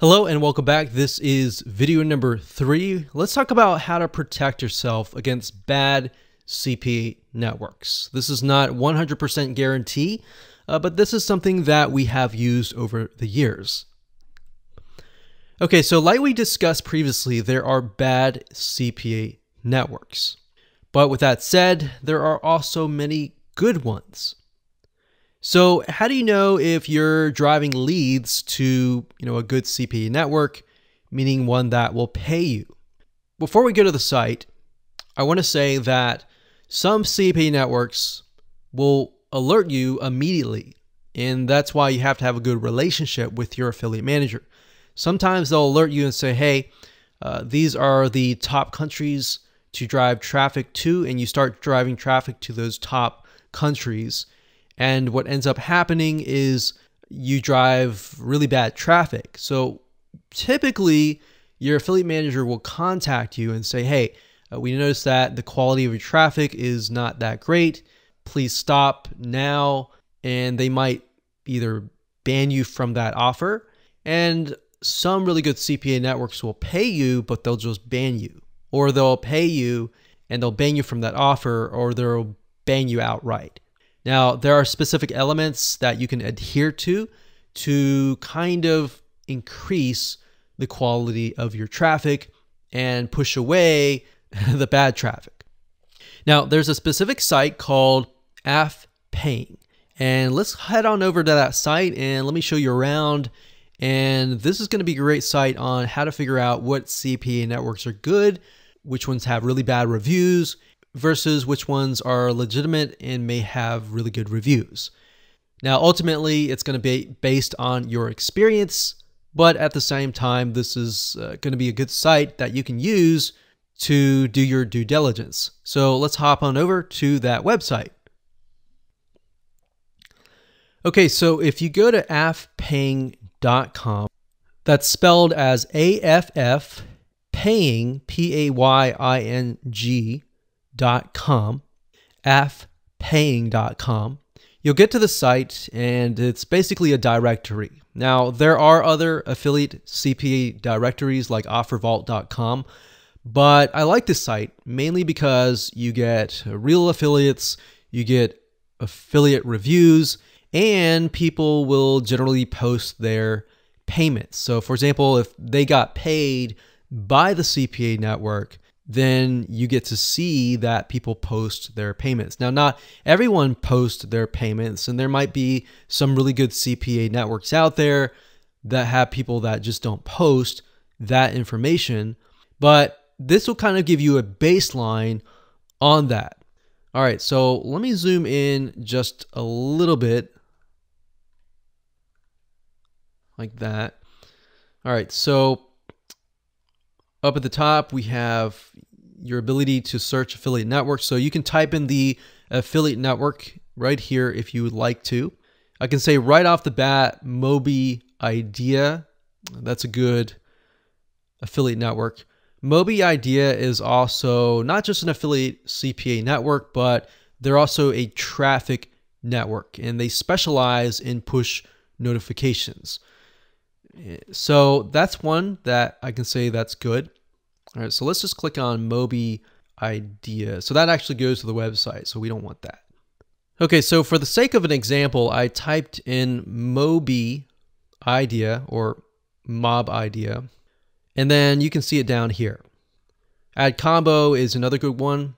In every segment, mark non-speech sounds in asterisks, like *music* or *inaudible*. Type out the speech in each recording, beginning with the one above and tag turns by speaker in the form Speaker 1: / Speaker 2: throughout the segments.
Speaker 1: Hello and welcome back. This is video number three. Let's talk about how to protect yourself against bad CPA networks. This is not 100% guarantee, uh, but this is something that we have used over the years. Okay, so like we discussed previously, there are bad CPA networks. But with that said, there are also many good ones. So how do you know if you're driving leads to, you know, a good CPA network, meaning one that will pay you? Before we go to the site, I want to say that some CPA networks will alert you immediately, and that's why you have to have a good relationship with your affiliate manager. Sometimes they'll alert you and say, "Hey, uh, these are the top countries to drive traffic to," and you start driving traffic to those top countries and what ends up happening is you drive really bad traffic. So typically, your affiliate manager will contact you and say, Hey, uh, we noticed that the quality of your traffic is not that great. Please stop now. And they might either ban you from that offer. And some really good CPA networks will pay you, but they'll just ban you. Or they'll pay you and they'll ban you from that offer, or they'll ban you outright. Now, there are specific elements that you can adhere to to kind of increase the quality of your traffic and push away *laughs* the bad traffic. Now, there's a specific site called AffPaying. And let's head on over to that site and let me show you around. And this is going to be a great site on how to figure out what CPA networks are good, which ones have really bad reviews, versus which ones are legitimate and may have really good reviews. Now, ultimately, it's going to be based on your experience, but at the same time, this is uh, going to be a good site that you can use to do your due diligence. So let's hop on over to that website. Okay, so if you go to affpaying.com, that's spelled as A F F paying, P A Y I N G affpaying.com, affpaying.com. You'll get to the site and it's basically a directory. Now, there are other affiliate CPA directories like offervault.com, but I like this site mainly because you get real affiliates, you get affiliate reviews, and people will generally post their payments. So, for example, if they got paid by the CPA network, then you get to see that people post their payments. Now, not everyone posts their payments, and there might be some really good CPA networks out there that have people that just don't post that information, but this will kind of give you a baseline on that. All right, so let me zoom in just a little bit like that. All right, so up at the top, we have your ability to search affiliate networks. So you can type in the affiliate network right here if you would like to. I can say right off the bat, Mobi Idea. That's a good affiliate network. Mobidea is also not just an affiliate CPA network, but they're also a traffic network and they specialize in push notifications. So that's one that I can say that's good. All right, so let's just click on Mobi Idea. So that actually goes to the website, so we don't want that. Okay, so for the sake of an example, I typed in Mobi Idea or Mob Idea, and then you can see it down here. AdCombo is another good one.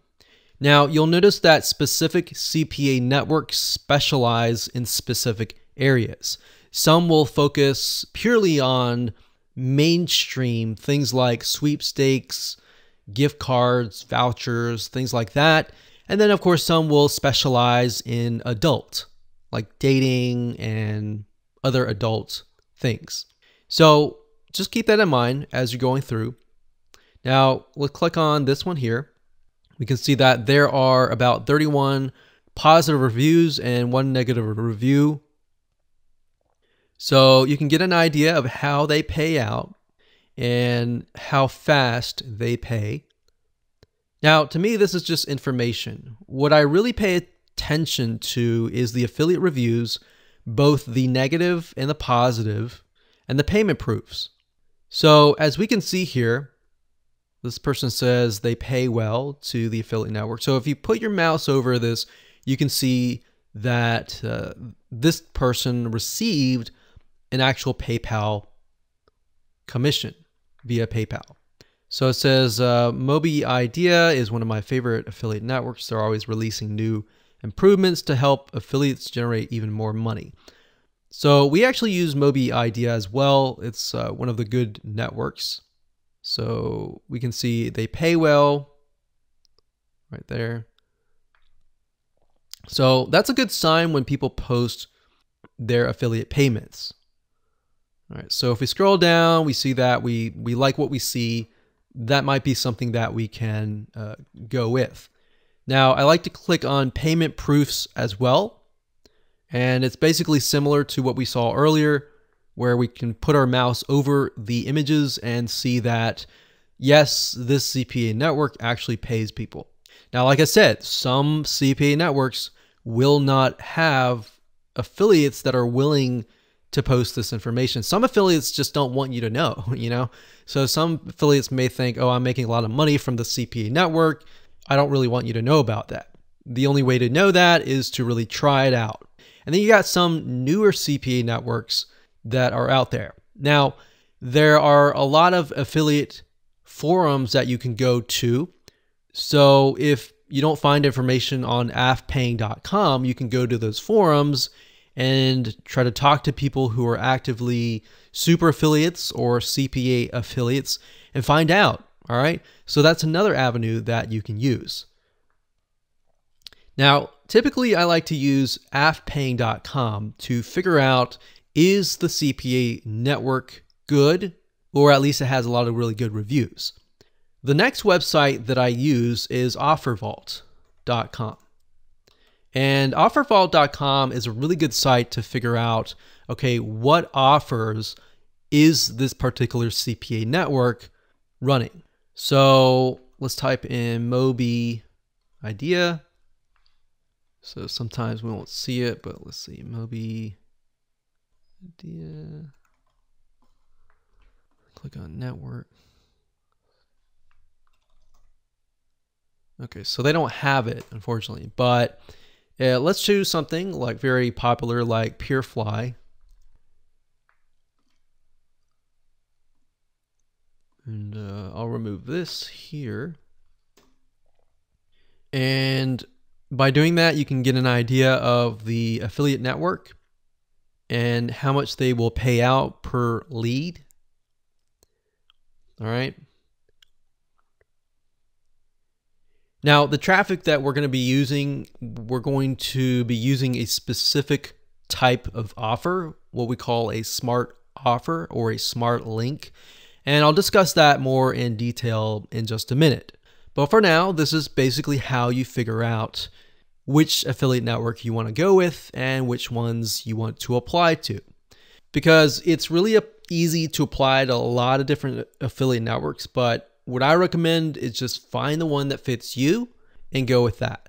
Speaker 1: Now, you'll notice that specific CPA networks specialize in specific areas. Some will focus purely on mainstream things like sweepstakes, gift cards, vouchers, things like that. And then, of course, some will specialize in adult, like dating and other adult things. So just keep that in mind as you're going through. Now, let's click on this one here. We can see that there are about 31 positive reviews and one negative review so you can get an idea of how they pay out and how fast they pay. Now, to me, this is just information. What I really pay attention to is the affiliate reviews, both the negative and the positive, and the payment proofs. So as we can see here, this person says they pay well to the affiliate network. So if you put your mouse over this, you can see that uh, this person received an actual PayPal commission via PayPal. So it says uh, Mobidea is one of my favorite affiliate networks. They're always releasing new improvements to help affiliates generate even more money. So we actually use Mobidea as well. It's uh, one of the good networks. So we can see they pay well right there. So that's a good sign when people post their affiliate payments. All right, so if we scroll down, we see that we, we like what we see. That might be something that we can uh, go with. Now, I like to click on payment proofs as well. And it's basically similar to what we saw earlier, where we can put our mouse over the images and see that, yes, this CPA network actually pays people. Now, like I said, some CPA networks will not have affiliates that are willing to post this information. Some affiliates just don't want you to know, *laughs* you know? So some affiliates may think, oh, I'm making a lot of money from the CPA network. I don't really want you to know about that. The only way to know that is to really try it out. And then you got some newer CPA networks that are out there. Now, there are a lot of affiliate forums that you can go to. So if you don't find information on affpaying.com, you can go to those forums and try to talk to people who are actively super affiliates or CPA affiliates and find out. All right. So that's another avenue that you can use. Now, typically I like to use affpaying.com to figure out is the CPA network good or at least it has a lot of really good reviews. The next website that I use is offervault.com. And offervault.com is a really good site to figure out okay, what offers is this particular CPA network running? So let's type in Moby idea. So sometimes we won't see it, but let's see, Moby idea. Click on network. Okay, so they don't have it, unfortunately, but uh, let's choose something like very popular like PeerFly. And uh, I'll remove this here. And by doing that, you can get an idea of the affiliate network and how much they will pay out per lead. All right. Now, the traffic that we're going to be using, we're going to be using a specific type of offer, what we call a smart offer or a smart link. And I'll discuss that more in detail in just a minute. But for now, this is basically how you figure out which affiliate network you want to go with and which ones you want to apply to. Because it's really easy to apply to a lot of different affiliate networks, but what I recommend is just find the one that fits you and go with that.